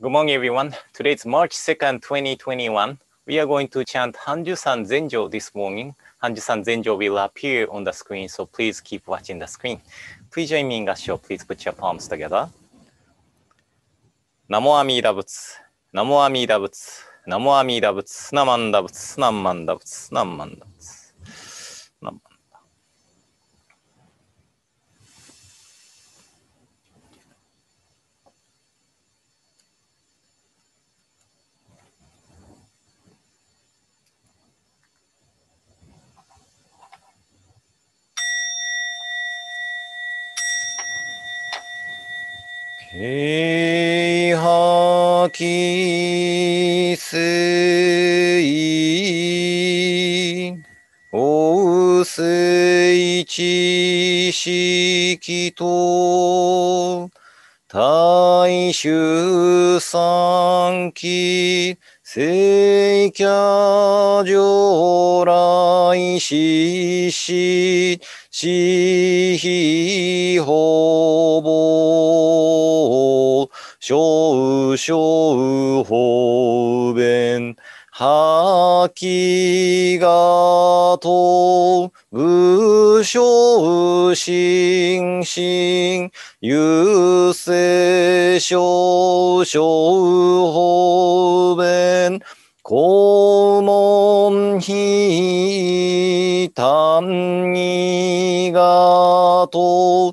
Good morning, everyone. Today is March 2nd, 2021. We are going to chant Hanju San Zenjo this morning. Hanju San Zenjo will appear on the screen, so please keep watching the screen. Please join me in Gassho. Please put your palms together. Namo Amida Butsu. Namo Amida Butsu. Namo Amida Butsu. Namanda Butsu. Namanda Butsu. Namanda ひはきすいおうせいちしきと大衆三期聖家上来しししひほぼ小小方便、はきがと、武将心心、優勢小小方便、公文非単にがと、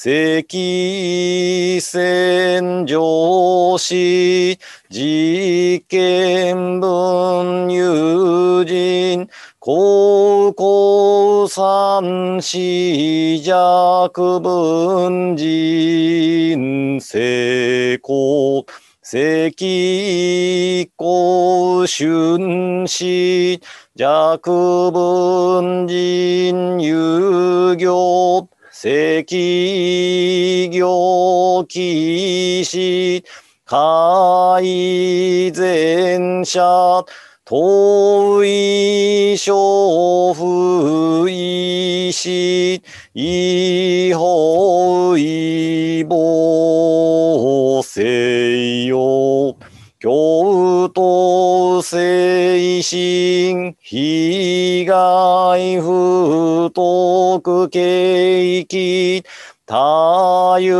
赤線上司、事件文友人、高校三四弱文人、成功。赤公春子、弱文人遊行、石行騎士、海前者、遠い小不意し、違法違法せよ。教徒精神、被が。財布徳景気多遊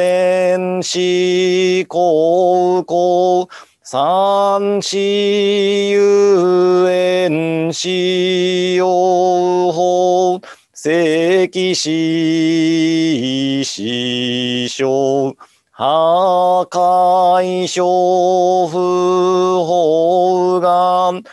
園四高校、三四遊園四用法石死四小、破壊症不法が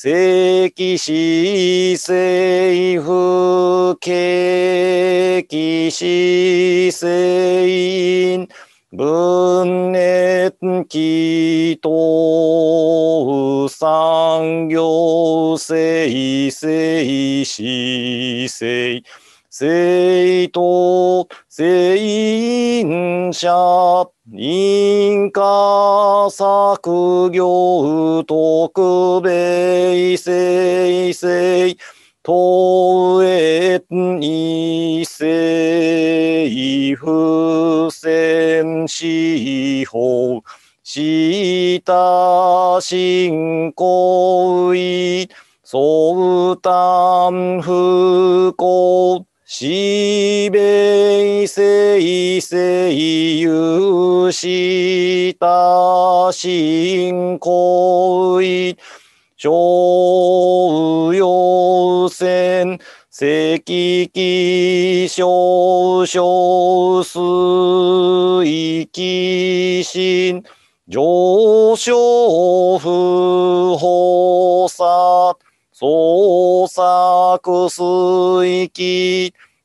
正きし政府景気し政分熱気等産業生成し生生徒生員者文化作業特米生生東越異性不戦司法した信仰意相談不幸しいべいせいせいゆしたしんこいしょうよせんせききしょうしょうすいきし上昇不法さ創作水域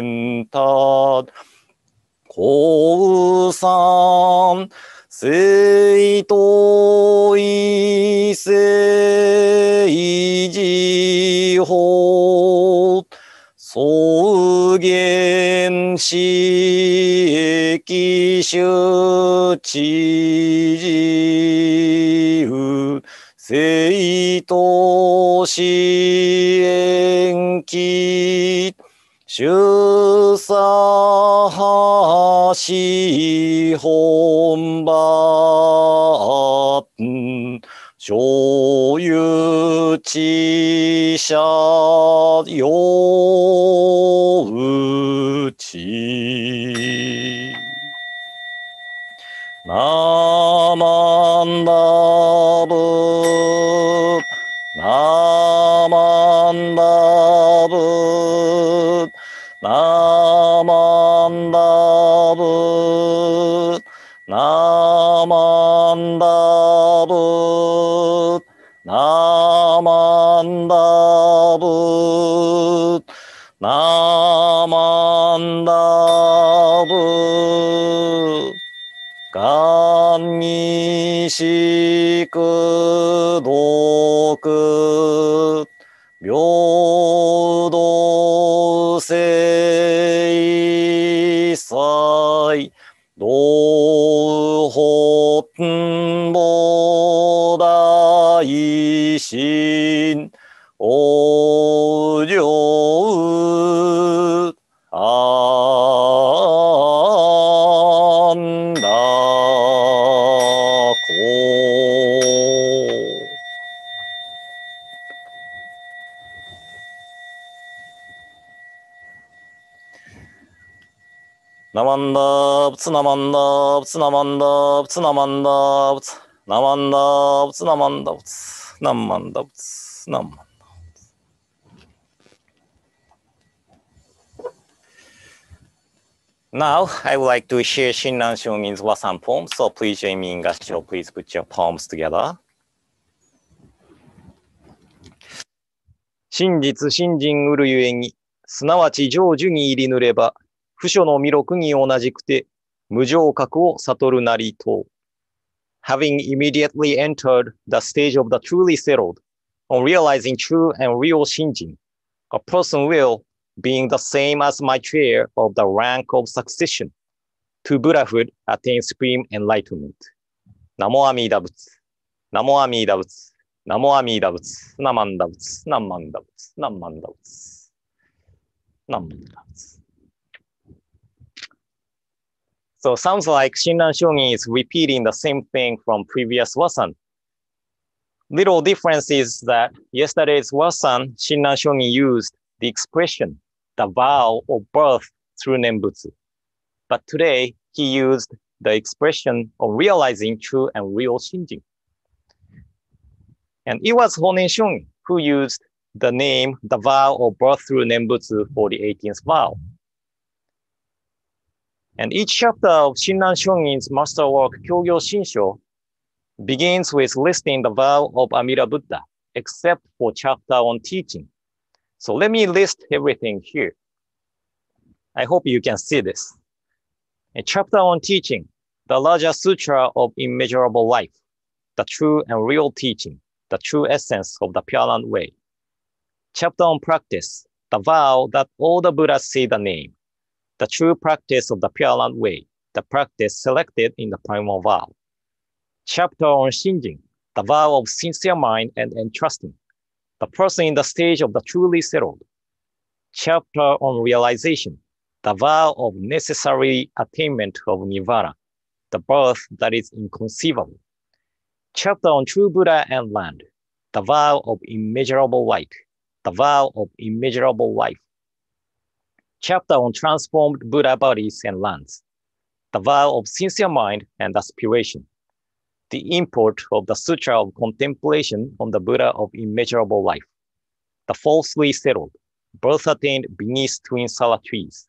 んた、こうさん、せいといせいじほ、草原しえきしゅちじう、せいとしえんき主差し本場所有知者うちなまんだぶンダブナマンダブナマンダブガンニシクドクナマンダーブツナマンダーブツナマンダーブツナマンダーブツ真実、信心うるゆえに、すなわち成就に入りぬれば、不所の弥勒に同じくて、無常覚を悟るなりと。Having immediately entered the stage of the truly settled, on realizing true and real 信心 a person will, being the same as my chair of the rank of succession, to Buddhahood attain supreme enlightenment. ナモアミーダブツ、ナモアミーダブツ、ナモアミーダブツ、ナマンダブツ、ナマンダブツ、ナマンダブツ、ナマンダブツ。So sounds like Shinran Shonin is repeating the same thing from previous Wasan. Little difference is that yesterday's Wasan, Shinran Shonin used the expression, the vow of birth through Nembutsu. But today he used the expression of realizing true and real Shinjin. And it was Honen Shonin who used the name, the vow of birth through Nembutsu for the 18th vow. And each chapter of Shinran Shonin's masterwork, Kyogyo Shinsho, begins with listing the vow of Amida Buddha, except for chapter on teaching. So let me list everything here. I hope you can see this. A chapter on teaching, the Larger Sutra of Immeasurable Life, the true and real teaching, the true essence of the Pure Land Way. Chapter on practice, the vow that all the Buddhas see the name the true practice of the Pure Land Way, the practice selected in the Primal Vow. Chapter on Shinjin, the vow of sincere mind and entrusting, the person in the stage of the truly settled. Chapter on Realization, the vow of necessary attainment of Nirvana, the birth that is inconceivable. Chapter on True Buddha and Land, the vow of immeasurable light, the vow of immeasurable life chapter on transformed Buddha bodies and lands, the vow of sincere mind and aspiration, the import of the Sutra of Contemplation on the Buddha of immeasurable life, the falsely settled, birth attained beneath twin sala trees,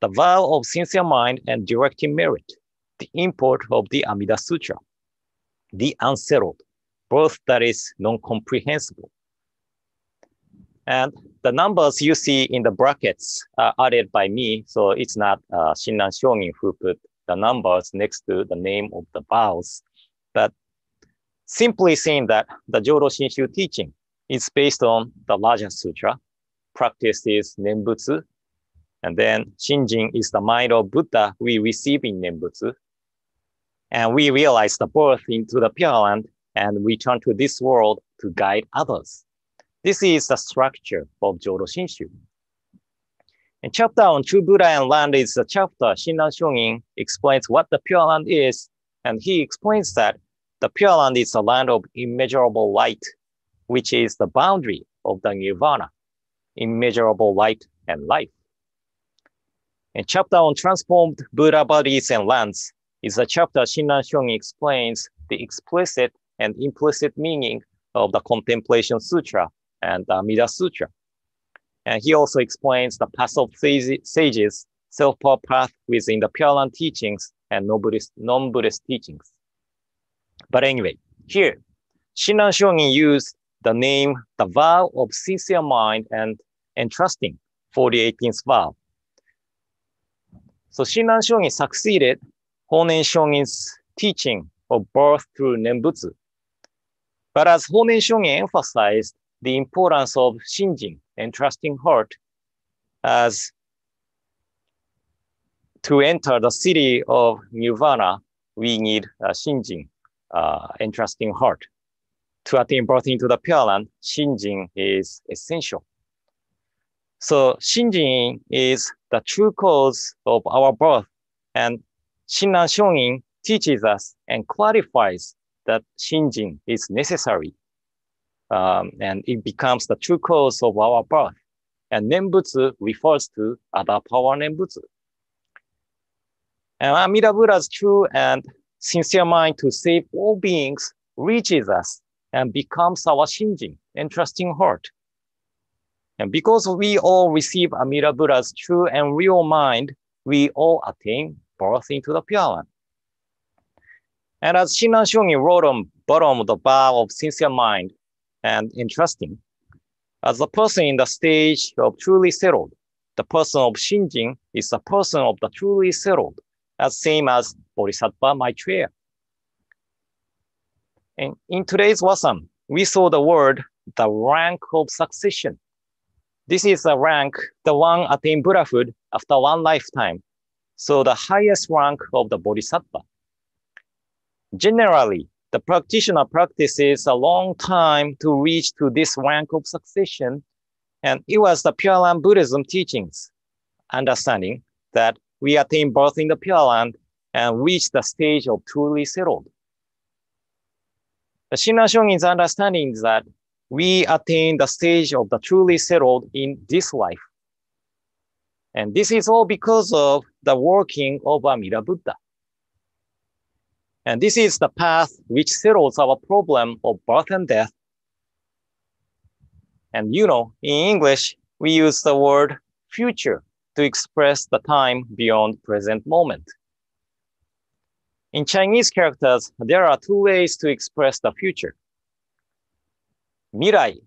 the vow of sincere mind and directing merit, the import of the Amida Sutra, the unsettled, birth that is non-comprehensible, and the numbers you see in the brackets are uh, added by me. So it's not uh, Shinran Shonin who put the numbers next to the name of the vowels, but simply saying that the Jodo Shinshu teaching is based on the Larger Sutra, practice is Nembutsu, and then Shinjin is the mind of Buddha we receive in Nembutsu. And we realize the birth into the Pure Land and we turn to this world to guide others. This is the structure of Jodo Shinshu. And chapter on true Buddha and land is the chapter Shinran Shonin explains what the Pure Land is, and he explains that the Pure Land is a land of immeasurable light, which is the boundary of the Nirvana, immeasurable light and life. And chapter on transformed Buddha bodies and lands is the chapter Shinran Shonin explains the explicit and implicit meaning of the Contemplation Sutra and uh, Mida Sutra. And he also explains the path of sages, self-power path within the Pure Land teachings and non-Buddhist, non-Buddhist teachings. But anyway, here, Shinran Shonin used the name, the vow of sincere mind and entrusting for the 18th vow. So Shinran Shonin succeeded Honen Shonin's teaching of birth through Nembutsu. But as Honen Shonin emphasized, the importance of Shinjin and trusting heart as to enter the city of Nirvana, we need uh, Shinjin, uh, and trusting heart. To attain birth into the Pure Land, Shinjin is essential. So Shinjin is the true cause of our birth, and Shinran Shonin teaches us and clarifies that Shinjin is necessary um, and it becomes the true cause of our birth. And Nembutsu refers to other power Nembutsu. And Amida Buddha's true and sincere mind to save all beings reaches us and becomes our Shinjin, entrusting heart. And because we all receive Amida Buddha's true and real mind, we all attain birth into the Pure One. And as Shinran Shonin wrote on bottom of the bar of sincere mind, and interesting. As a person in the stage of truly settled, the person of Shinjin is a person of the truly settled, as same as Bodhisattva Maitreya. And in today's Wasan, we saw the word, the rank of succession. This is the rank, the one attained Buddhahood after one lifetime. So the highest rank of the Bodhisattva. Generally, the practitioner practices a long time to reach to this rank of succession. And it was the Pure Land Buddhism teachings, understanding that we attain birth in the Pure Land and reach the stage of truly settled. The Shinran is understanding is that we attain the stage of the truly settled in this life. And this is all because of the working of Amida Buddha. And this is the path which settles our problem of birth and death. And you know, in English, we use the word future to express the time beyond present moment. In Chinese characters, there are two ways to express the future. Mirai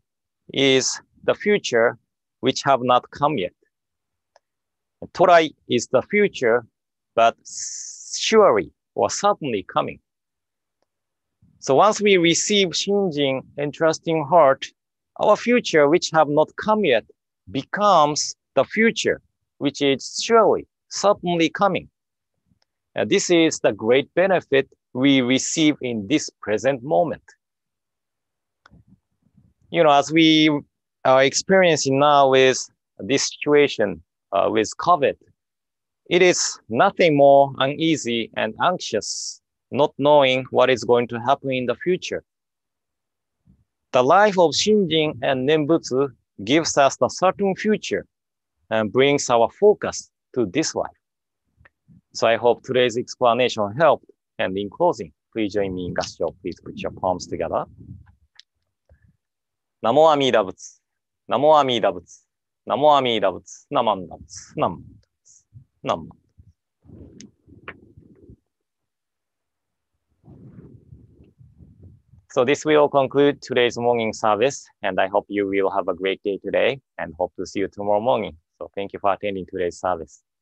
is the future which have not come yet. Torai is the future, but surely or certainly coming. So once we receive Shinjin and trusting heart, our future, which have not come yet, becomes the future, which is surely, certainly coming. And this is the great benefit we receive in this present moment. You know, as we are experiencing now with this situation uh, with COVID it is nothing more uneasy and anxious, not knowing what is going to happen in the future. The life of Shinjin and Nembutsu gives us the certain future and brings our focus to this life. So I hope today's explanation helped. And in closing, please join me in Gassho. Please put your palms together. Namo Amida Butsu. Namo Amida Butsu. Namo Amida Butsu. Namam Butsu. Nam. So this will conclude today's morning service, and I hope you will have a great day today and hope to see you tomorrow morning. So thank you for attending today's service.